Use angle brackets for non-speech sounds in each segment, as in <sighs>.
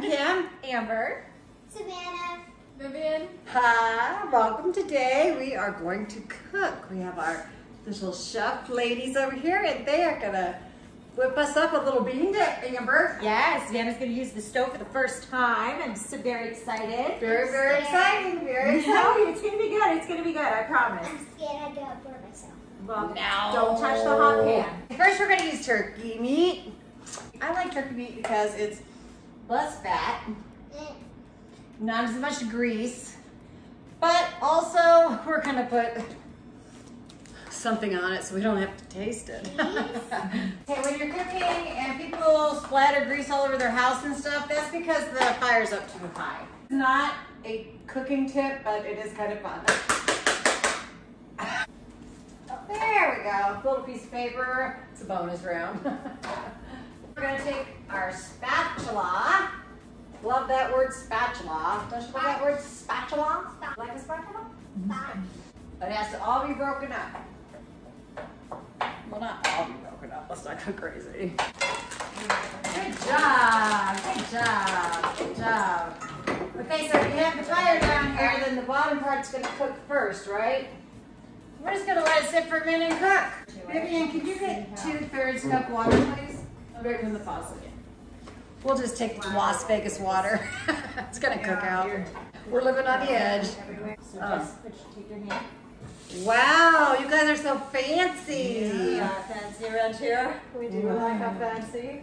I'm Kim. Amber. Savannah. Vivian. Hi, welcome today. We are going to cook. We have our little chef ladies over here and they are gonna whip us up a little bean dip, Amber. Yes, Savannah's going to use the stove for the first time. I'm so very excited. Very, very exciting, very No, it's going to be good. It's going to be good. I promise. I'm scared I do it for myself. Well, No. don't touch the hot pan. First we're gonna use turkey meat. I like turkey meat because it's less fat, not as much grease, but also <laughs> we're gonna put something on it so we don't have to taste it. okay, <laughs> when you're cooking and people splatter grease all over their house and stuff, that's because the fire's up too high. It's not a cooking tip, but it is kind of fun. <sighs> Oh, there we go. Little piece of paper. It's a bonus round. <laughs> We're gonna take our spatula. Love that word spatula. Don't you love that word spatula? Like a spatula? But it has to all be broken up. Well, not all be broken up. Let's not go crazy. Good job. Good job. Good job. Okay, so if you have the fire down here, then the bottom part's gonna cook first, right? We're just gonna let it sit for a minute and cook. Vivian, could you get two thirds cup water, please? Right from the faucet. We'll just take Las Vegas water. it's gonna cook out. We're living on the edge. So Oh. just put, your hand. Wow, you guys are so fancy. Yeah, fancy around here. We do like a fancy.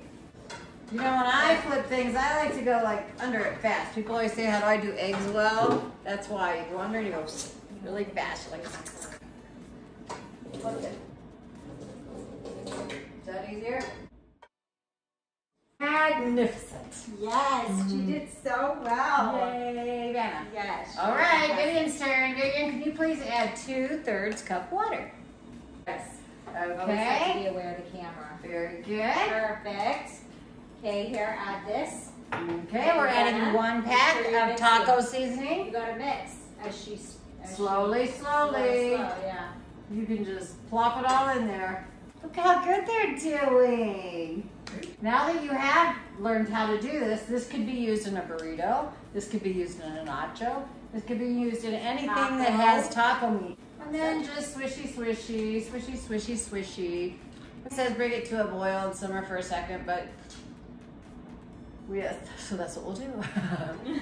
You know, when I flip things, I like to go like under it fast. People always say, how do I do eggs well? That's why. You go under and you go really fast. You're like, flip it. Is that easier? Magnificent. Yes, she mm-hmm. did so well. Yay, Vannah. Yes. All right. Vivian's turn. Vivian, can you please add two thirds cup water? Yes. Always have to Okay. be aware of the camera. Very good. Perfect. Okay, here, add this. Okay, we're adding one pack sure of taco mixing. seasoning. You gotta mix as she's as Slowly, she, slowly. Slow, slow, yeah. You can just plop it all in there. Look how good they're doing. Now that you have learned how to do this, this could be used in a burrito. This could be used in a nacho. This could be used in anything that Taco. has taco meat. And then just swishy, swishy, swishy, swishy, swishy. It says bring it to a boil and simmer for a second, but we, so that's what we'll do.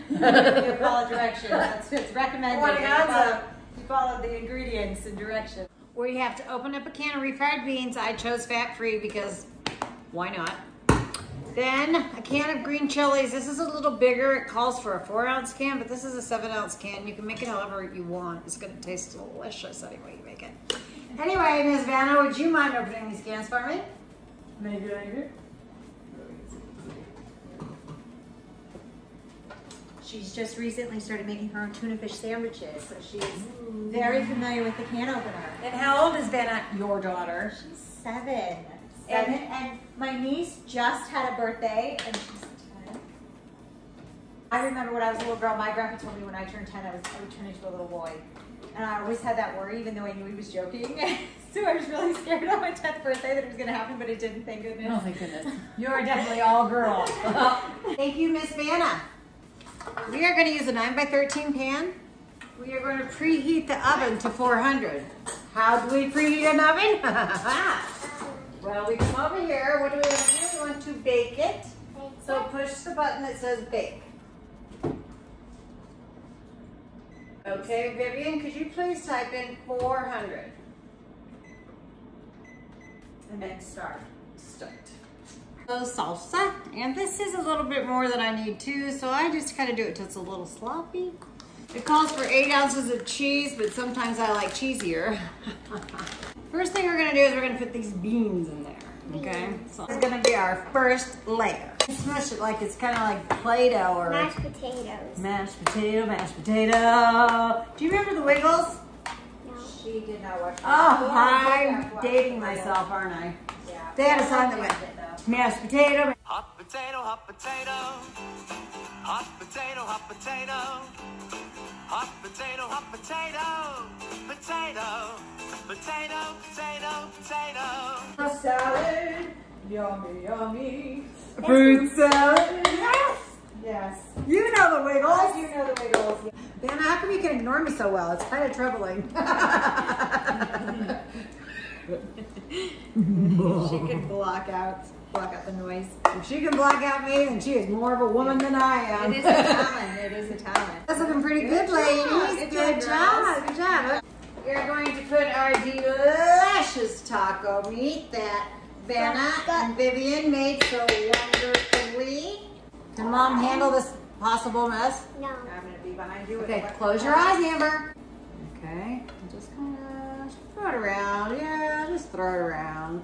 you follow directions. That's it's recommended. What You follow, you follow the ingredients and directions. Where you have to open up a can of refried beans. I chose fat free because why not? Then a can of green chilies. This is a little bigger. It calls for a four ounce can, but this is a seven ounce can. You can make it however you want. It's gonna taste delicious anyway you make it. Anyway, Ms. Vannah, would you mind opening these cans for me? Maybe I later. She's just recently started making her own tuna fish sandwiches, so she's very familiar with the can opener. And how old is Vannah, your daughter? She's seven. Seven, and my niece just had a birthday, and she's ten. I remember when I was a little girl, my grandpa told me when I turned ten, I was I would turn into a little boy, and I always had that worry, even though I knew he was joking. <laughs> so I was really scared on my tenth birthday that it was going to happen, but it didn't. Thank goodness. Oh, thank goodness. <laughs> You are definitely all girl. <laughs> Thank you, Miss Vannah. We are going to use a 9 by 13 pan. We are going to preheat the oven to 400. How do we preheat an oven? Well, we come over here. What do we want to do? We want to bake it. So push the button that says bake. Okay, Vivian, could you please type in 400? And then start. start. So salsa, and this is a little bit more than I need too, so I just kind of do it till it's a little sloppy. It calls for eight ounces of cheese, but sometimes I like cheesier. <laughs> First thing we're gonna do is we're gonna put these beans in there, okay? So it's gonna be our first layer. Smush it like it's kind of like Play-Doh or Mashed potatoes. mashed potato, mashed potato. Do you remember the Wiggles? No. She did not watch. Oh, I'm dating myself, aren't I? Yeah. They had a song that went, mashed potato, Hot potato, hot potato. Hot potato, hot potato. Hot potato, hot potato. Potato, potato, potato, potato. A Salad, yummy, yummy. fruit salad. Yes. Yes. You know the wiggles. I do know the wiggles. Vannah, how come you can ignore me so well? It's kind of troubling. <laughs> She can block out block out the noise. if she can block out me, then she is more of a woman than I am. It is a talent. It is a talent. <laughs> That's looking pretty good, Good ladies. job. Good, Good job. job, Good job. We're going to put our delicious taco meat that Vannah and Vivian made so wonderfully. Can mom handle this possible mess? No. I'm gonna be behind you. Okay, close your eyes, Amber. Okay, just kind of throw it around. Yeah, just throw it around.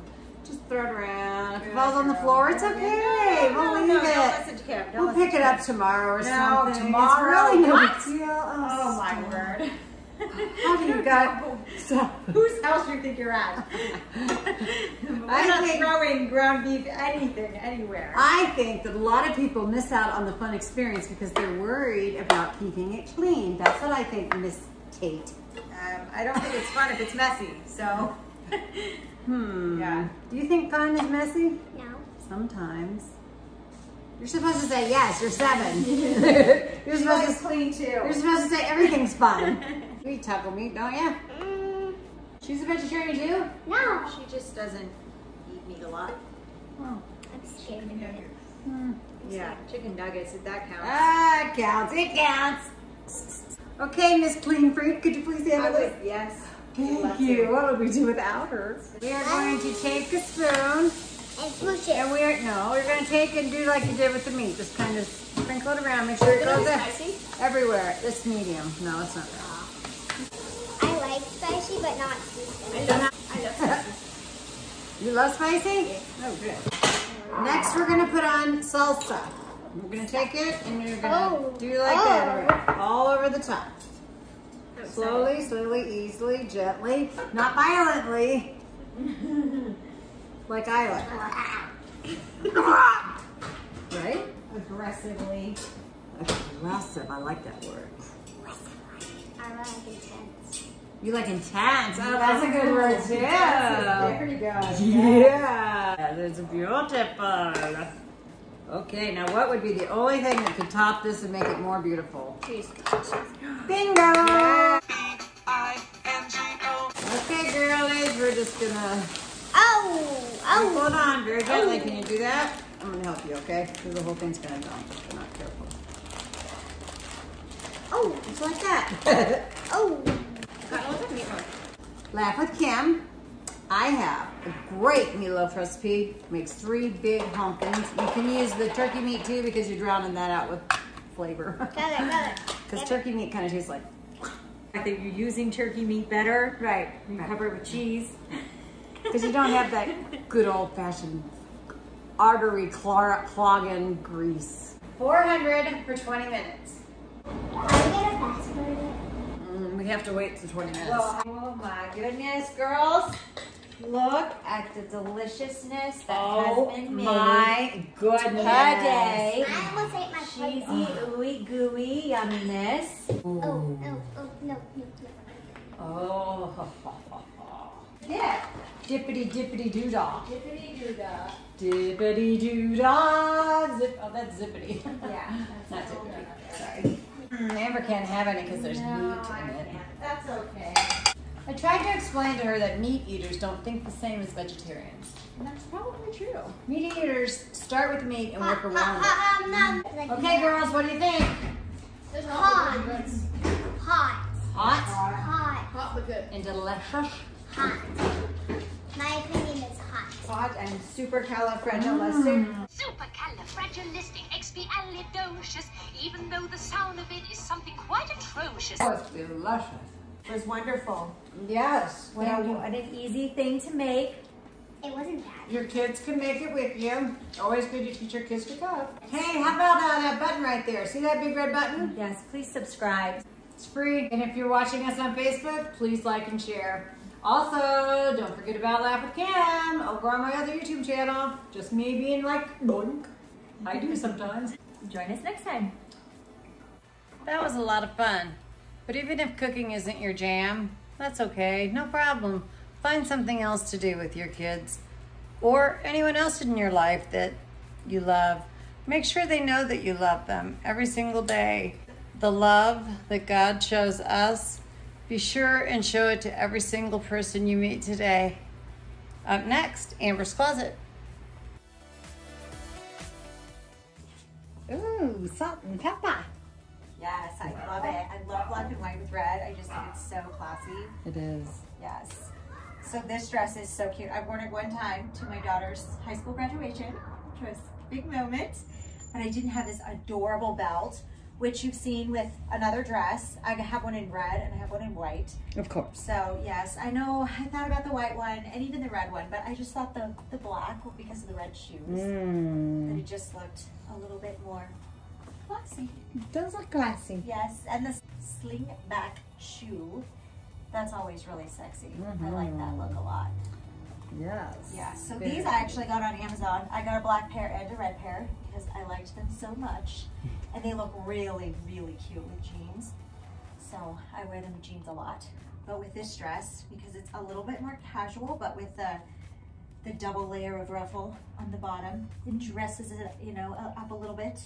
Just throw it around. If it falls on the floor, it's okay. No, We'll no, leave no, it. Don't listen Kim. Don't We'll pick it up tomorrow or No, something. tomorrow? It's really no What? big deal. Oh my word. <laughs> How do you <laughs> got? So, Whose house do you think you're at? <laughs> I'm I not think- throwing ground beef anything anywhere. I think that a lot of people miss out on the fun experience because they're worried about keeping it clean. That's what I think, Miss Kate. Um, I don't think it's fun if it's messy. So. Hmm. Yeah. Do you think fun is messy? No. Sometimes. You're supposed to say yes. You're seven. <laughs> you're She supposed likes to. clean too. You're supposed to say everything's fun. <laughs> you eat taco meat, don't you? Mm, She's a vegetarian too. no. She just doesn't eat meat a lot. Oh. I'm scared of it. Yeah, chicken nuggets, if that counts. Ah, it counts. It counts. Okay, Miss Clean Freak, could you please I handle would, this? yes. Thank you. What would we do without her? We are going to take a spoon And push it. and we're no, we're going to take and do like you did with the meat. Just kind of sprinkle it around. Make sure it goes ev- everywhere. This medium. No, it's not that. I like spicy, but not too spicy. I love, I love <laughs> spicy. You love spicy? Oh, good. Next, we're going to put on salsa. We're going to take it and we're going to Oh. do like that Oh. all over the top. Slowly, slowly, easily, gently, not violently. <laughs> like I like. right? Aggressively. Aggressive. I like that word. I like intense. You like intense. Oh, that's a good word too. Very good. Yeah, that's beautiful. Okay, now what would be the only thing that could top this and make it more beautiful? Cheese. Bingo! B-I-N-G-O. We're just gonna Oh! Oh, Oh! hold on, very gently. Can you do that? I'm gonna help you, okay? Because the whole thing's gonna go if you're not careful. Oh! Just like that. <laughs> Oh! Laugh with Kim. I have a great meatloaf recipe. Makes three big honkins. You can use the turkey meat too because you're drowning that out with flavor. Got it, got it. <laughs> Because turkey meat kind of tastes like. I think you're using turkey meat better. Right. You cover it with cheese. <laughs> Because you don't have that good old fashioned artery clog- clogging grease. 400 for 20 minutes. I'm gonna fast forward it. Mm, we have to wait for 20 minutes. Well, oh my goodness, girls. Look at the deliciousness that oh has been made my goodness. today. I almost ate my plate. Cheesy, ooey gooey yumminess. Oh, oh, oh, no, no, no. Oh. Yeah. Dippity dippity doo dah. Dippity doo dah. Dippity doo dah. Zip. Oh, that's zippity. Yeah. <laughs> Not That's zippity. Sorry. Mm, Amber can't have any because there's No, meat I in it. can't. That's okay. I tried to explain to her that meat eaters don't think the same as vegetarians. And that's probably true. Meat eaters start with meat and work around it. <laughs> ha, ha, no. Okay, girls, what do you think? Hot. Hot. Hot Hot. and delicious. Hot. My opinion is hot. Hot and supercalifragilistic. Mm. Supercalifragilisticexpialidocious, even though the sound of it is something quite atrocious. Oh, it's delicious. It was wonderful. Yes. What, a, what an easy thing to make. It wasn't bad. Your kids can make it with you. Always good to teach your kids to cook. Hey, how about uh, that button right there? See that big red button? Yes, please subscribe. It's free. And if you're watching us on Facebook, please like and share. Also, don't forget about Laugh with Cam over on my other YouTube channel. Just me being like, boink. I do sometimes. Join us next time. That was a lot of fun. But even if cooking isn't your jam, that's okay. No problem. Find something else to do with your kids or anyone else in your life that you love. Make sure they know that you love them every single day. The love that God shows us, be sure and show it to every single person you meet today. Up next, Amber's Closet. Ooh, salt and pepper. Yes, I love it. I love black and white with red. I just think it's so classy. It is. Yes. So this dress is so cute. I've worn it one time to my daughter's high school graduation, which was a big moment. But I didn't have this adorable belt, which you've seen with another dress. I have one in red and I have one in white. Of course. So yes, I know I thought about the white one and even the red one, but I just thought the, the black, because of the red shoes, Mm. that it just looked a little bit more classy. Does look classy. Yes, and the sling back shoe. That's always really sexy. I like that mm-hmm. look a lot. Yes. Yeah, so Very these I actually got on Amazon. I got a black pair and a red pair because I liked them so much. <laughs> And they look really, really cute with jeans. So I wear them with jeans a lot. But with this dress, because it's a little bit more casual, but with the the double layer of ruffle on the bottom, it dresses it, you know, up a little bit.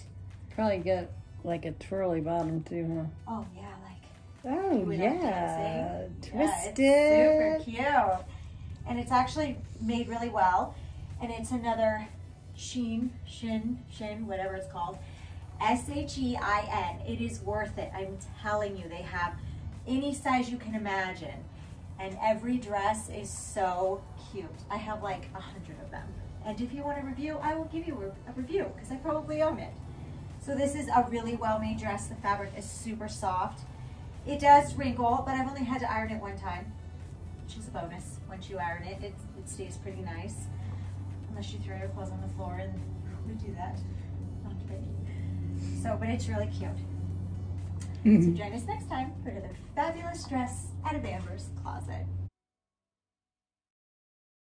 Probably get like a twirly bottom too, huh? Oh yeah, like? Oh yeah. Twisted. Yeah, super cute. And it's actually made really well. And it's another Sheen, Shin, Shin, whatever it's called. S H E I N. It is worth it. I'm telling you, they have any size you can imagine. And every dress is so cute. I have like a hundred of them. And if you want a review, I will give you a, a review because I probably own it. So this is a really well-made dress. The fabric is super soft. It does wrinkle, but I've only had to iron it one time, which is a bonus. Once you iron it, it, it stays pretty nice. Unless you throw your clothes on the floor and we do that. Not today. So, but it's really cute. So mm-hmm. join us next time for another fabulous dress out of Amber's closet.